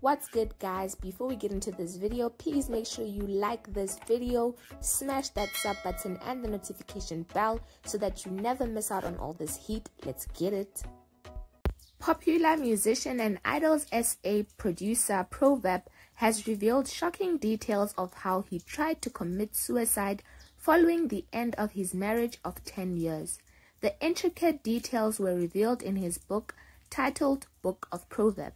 What's good guys? Before we get into this video, please make sure you like this video, smash that sub button and the notification bell so that you never miss out on all this heat. Let's get it. Popular musician and Idols SA producer Proverb has revealed shocking details of how he tried to commit suicide following the end of his marriage of 10 years. The intricate details were revealed in his book titled Book of Proverb.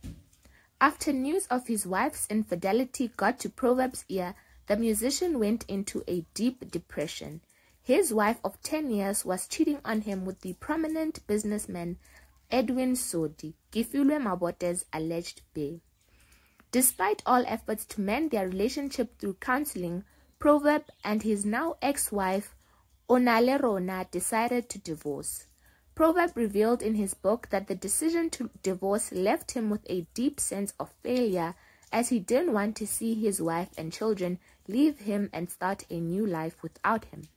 After news of his wife's infidelity got to Proverb's ear, the musician went into a deep depression. His wife of 10 years was cheating on him with the prominent businessman Edwin Sodi, Kefilwe Mabote's alleged bae. Despite all efforts to mend their relationship through counseling, Proverb and his now ex-wife Onalerona decided to divorce. Proverb revealed in his book that the decision to divorce left him with a deep sense of failure as he didn't want to see his wife and children leave him and start a new life without him.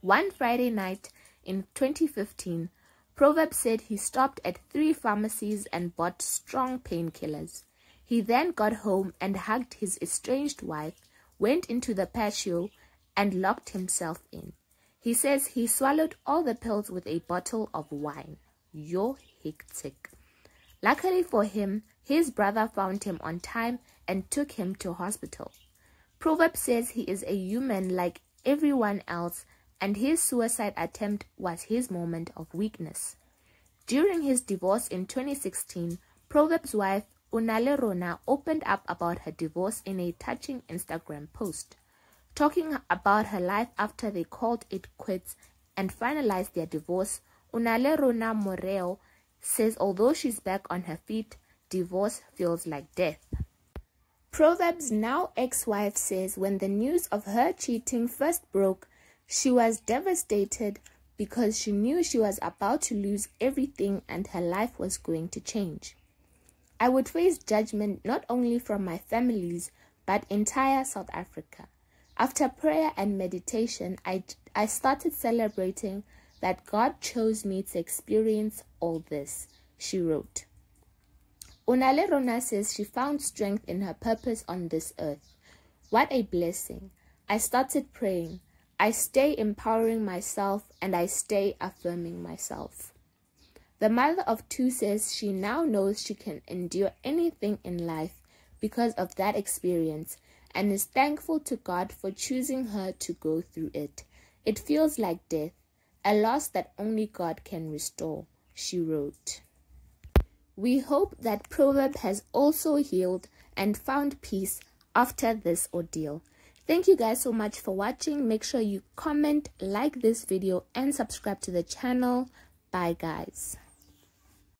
One Friday night in 2015, Proverb said he stopped at three pharmacies and bought strong painkillers. He then got home and hugged his estranged wife, went into the patio, and locked himself in. He says he swallowed all the pills with a bottle of wine. Yo hectic. Luckily for him, his brother found him on time and took him to hospital. Proverb says he is a human like everyone else and his suicide attempt was his moment of weakness. During his divorce in 2016, Proverb's wife Onalerona opened up about her divorce in a touching Instagram post. Talking about her life after they called it quits and finalized their divorce, Onalerona Moreo says although she's back on her feet, divorce feels like death. Proverb's now ex-wife says when the news of her cheating first broke, she was devastated because she knew she was about to lose everything and her life was going to change. I would face judgment not only from my families but entire South Africa. After prayer and meditation, I, I started celebrating that God chose me to experience all this, she wrote. Onalerona says she found strength in her purpose on this earth. What a blessing. I started praying. I stay empowering myself and I stay affirming myself. The mother of two says she now knows she can endure anything in life because of that experience and is thankful to God for choosing her to go through it. It feels like death, a loss that only God can restore, she wrote. We hope that Proverb has also healed and found peace after this ordeal. Thank you guys so much for watching. Make sure you comment, like this video, and subscribe to the channel. Bye guys.